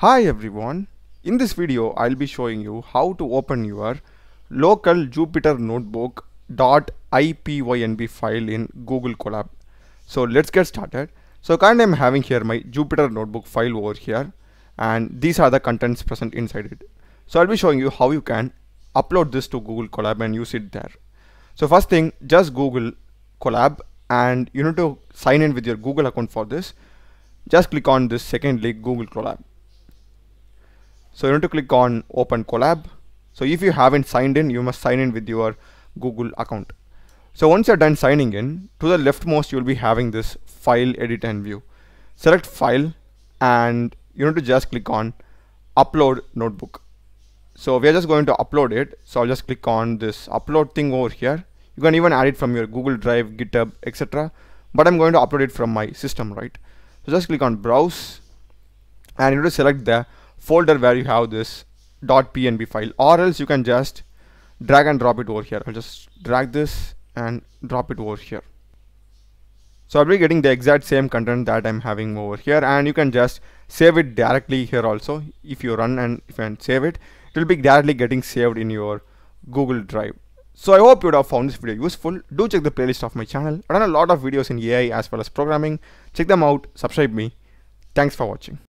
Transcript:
Hi everyone, in this video I'll be showing you how to open your local Jupyter notebook .ipynb file in Google Colab. So let's get started. So currently I'm having here my Jupyter notebook file over here and these are the contents present inside it. So I'll be showing you how you can upload this to Google Colab and use it there. So first thing just Google Colab and you need to sign in with your Google account for this. Just click on this second link Google Colab. So you need to click on open Colab. So if you haven't signed in, you must sign in with your Google account. So once you're done signing in, to the leftmost you'll be having this file edit and view. Select file and you need to just click on upload notebook. So we are just going to upload it. So I'll just click on this upload thing over here. You can even add it from your Google Drive, GitHub, etc. But I'm going to upload it from my system, right? So just click on browse and you need to select the folder where you have this .pnb file or else you can just drag and drop it over here. I'll just drag this and drop it over here. So I'll be getting the exact same content that I'm having over here and you can just save it directly here also. If you run and if you save it, it will be directly getting saved in your Google Drive. So I hope you would have found this video useful. Do check the playlist of my channel. I run a lot of videos in AI as well as programming. Check them out, subscribe me. Thanks for watching.